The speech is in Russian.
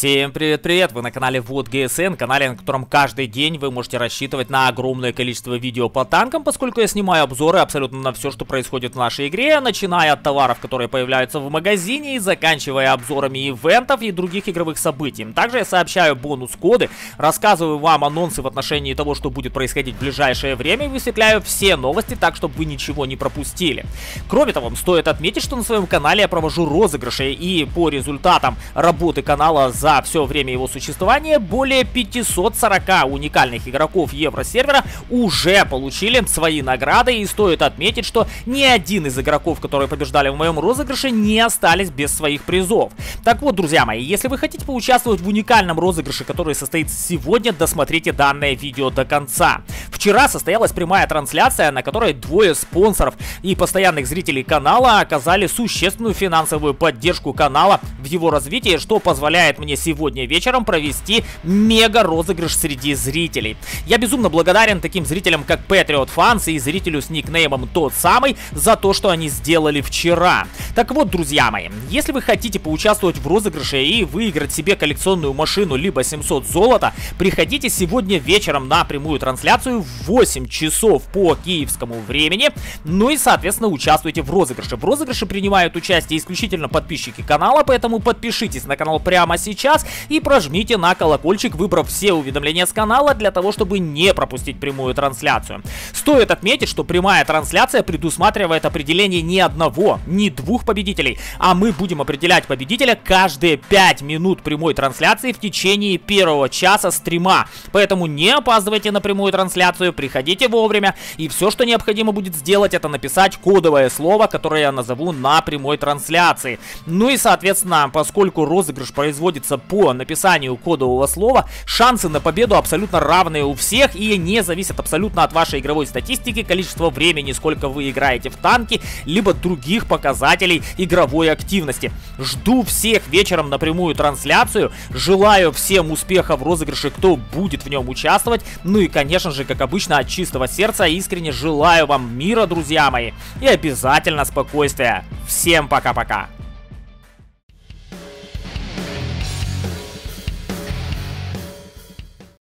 Всем привет-привет! Вы на канале Вот ГСН, канале, на котором каждый день вы можете рассчитывать на огромное количество видео по танкам, поскольку я снимаю обзоры абсолютно на все, что происходит в нашей игре, начиная от товаров, которые появляются в магазине, и заканчивая обзорами ивентов и других игровых событий. Также я сообщаю бонус-коды, рассказываю вам анонсы в отношении того, что будет происходить в ближайшее время, и высветляю все новости так, чтобы вы ничего не пропустили. Кроме того, стоит отметить, что на своем канале я провожу розыгрыши, и по результатам работы канала за все время его существования более 540 уникальных игроков Евросервера уже получили свои награды. И стоит отметить, что ни один из игроков, которые побеждали в моем розыгрыше, не остались без своих призов. Так вот, друзья мои, если вы хотите поучаствовать в уникальном розыгрыше, который состоится сегодня, досмотрите данное видео до конца. Вчера состоялась прямая трансляция, на которой двое спонсоров и постоянных зрителей канала оказали существенную финансовую поддержку канала в его развитии, что позволяет мне сегодня вечером провести мега розыгрыш среди зрителей. Я безумно благодарен таким зрителям, как Patriot Fans и зрителю с никнеймом тот самый за то, что они сделали вчера. Так вот, друзья мои, если вы хотите поучаствовать в розыгрыше и выиграть себе коллекционную машину либо 700 золота, приходите сегодня вечером на прямую трансляцию в 8 часов по киевскому времени. Ну и, соответственно, участвуйте в розыгрыше. В розыгрыше принимают участие исключительно подписчики канала, поэтому подпишитесь на канал прямо сейчас и прожмите на колокольчик, выбрав все уведомления с канала для того, чтобы не пропустить прямую трансляцию. Стоит отметить, что прямая трансляция предусматривает определение не одного, не двух победителей, а мы будем определять победителя каждые 5 минут прямой трансляции в течение первого часа стрима. Поэтому не опаздывайте на прямую трансляцию, приходите вовремя, и все, что необходимо будет сделать, это написать кодовое слово, которое я назову на прямой трансляции. Ну и, соответственно, поскольку розыгрыш производится по написанию кодового слова, шансы на победу абсолютно равные у всех и не зависят абсолютно от вашей игровой статистики, количества времени, сколько вы играете в танки, либо других показателей игровой активности. Жду всех вечером на прямую трансляцию, желаю всем успеха в розыгрыше, кто будет в нем участвовать, ну и, конечно же, как обычно, от чистого сердца искренне желаю вам мира, друзья мои, и обязательно спокойствия. Всем пока-пока.